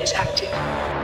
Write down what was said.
is active.